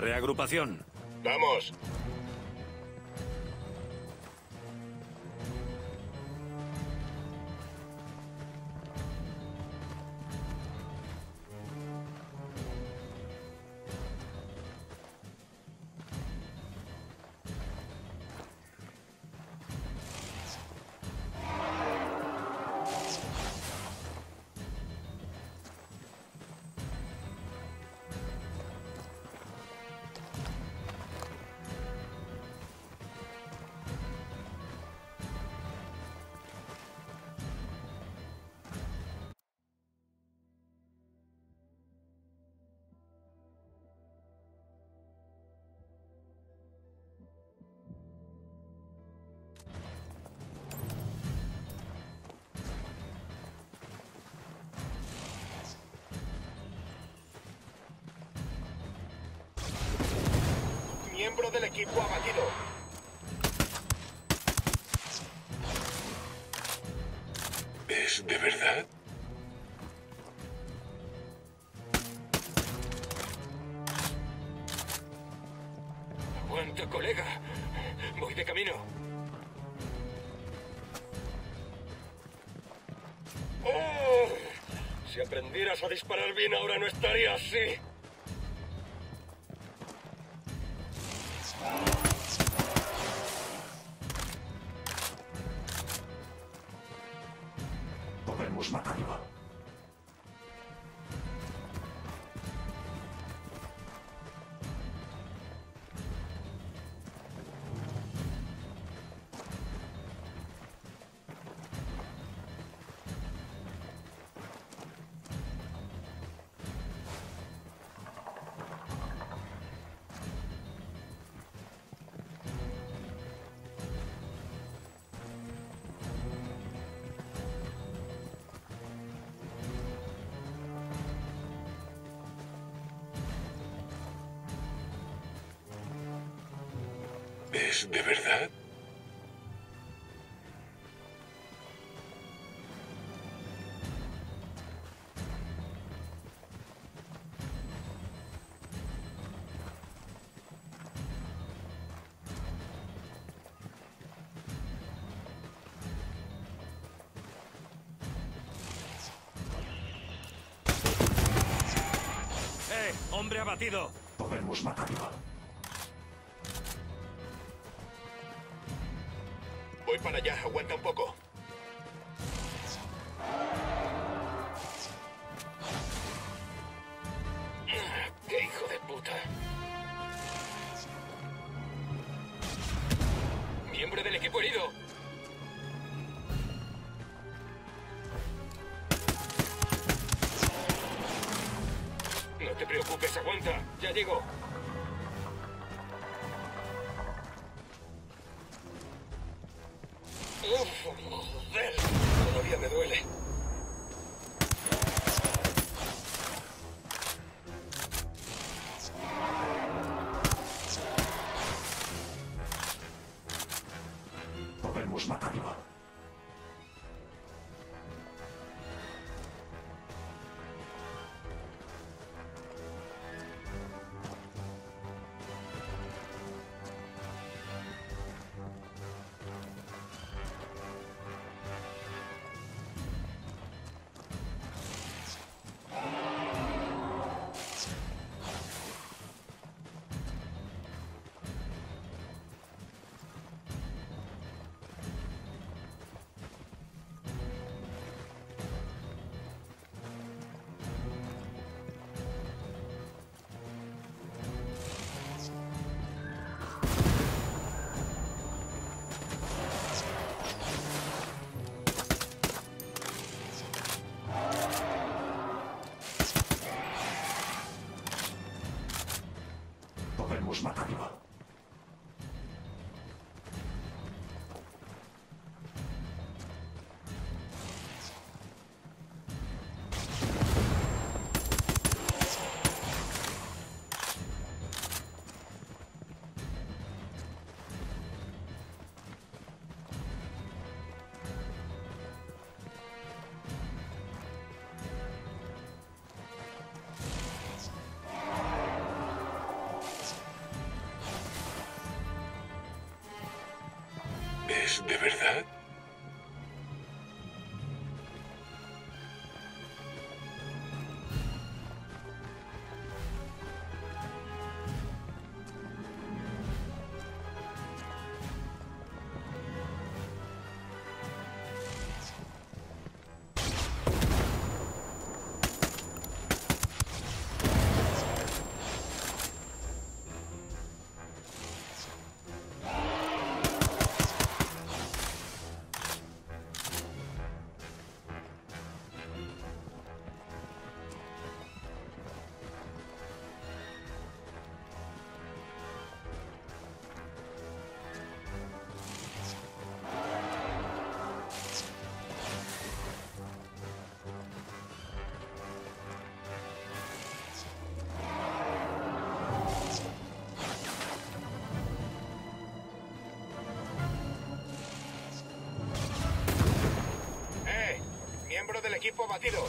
Reagrupación. Vamos. Miembro del equipo abatido. ¿Es de verdad? Aguanta, colega. Voy de camino. ¡Oh! Si aprendieras a disparar bien ahora no estaría así. ¿Es de verdad? ¡Eh! ¡Hombre abatido! Podemos matarlo. Voy para allá, aguanta un poco. ¡Qué hijo de puta! Miembro del equipo herido. No te preocupes, aguanta. Ya llego. ¿Es de verdad? Equipo abatido.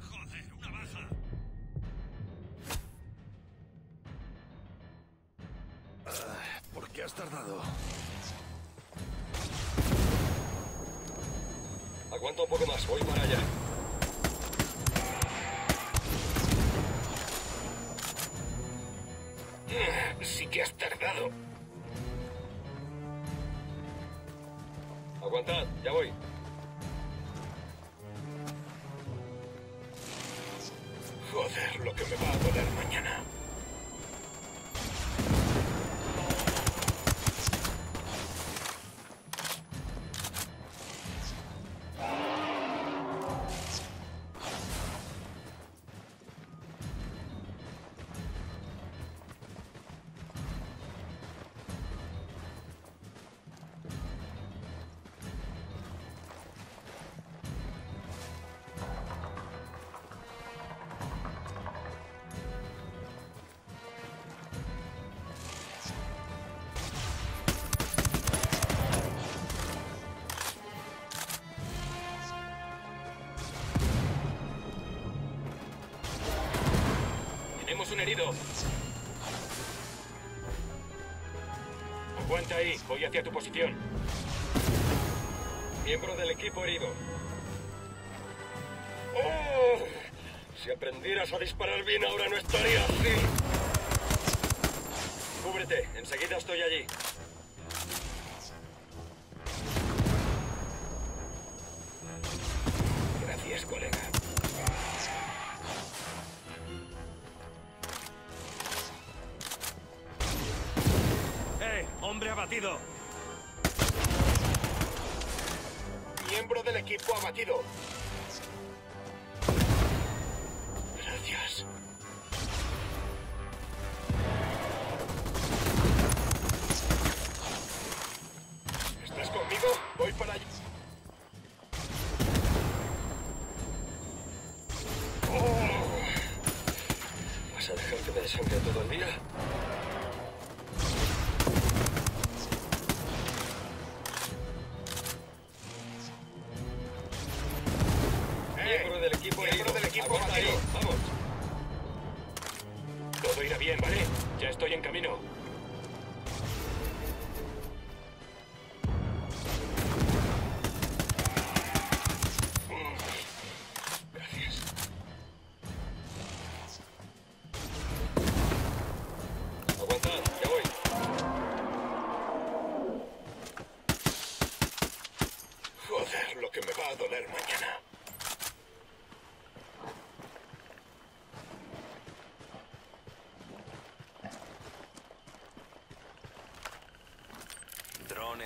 Joder, una baja. Ah, ¿Por qué has tardado? Aguanta un poco más, voy para allá. Sí que has tardado. Aguantad, ya voy. Joder, lo que me va a doler mañana. Herido. Aguanta ahí, voy hacia tu posición. Miembro del equipo herido. ¡Oh! Si aprendieras a disparar bien ahora no estaría así. Cúbrete, enseguida estoy allí. Abatido! Miembro del equipo abatido. Vamos. Todo irá bien, ¿vale? Ya estoy en camino.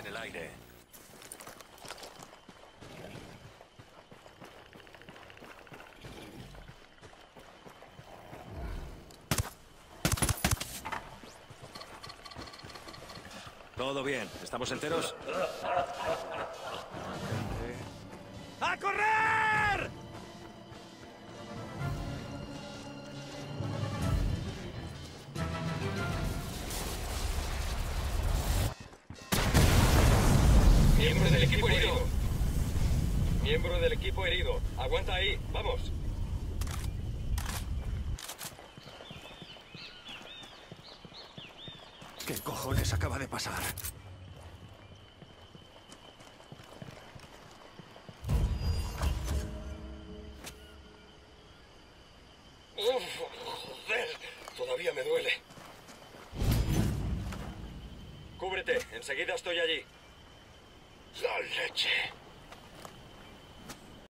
En el aire. Todo bien. ¿Estamos enteros? ¡A correr! Aguanta ahí, vamos. ¿Qué cojones acaba de pasar?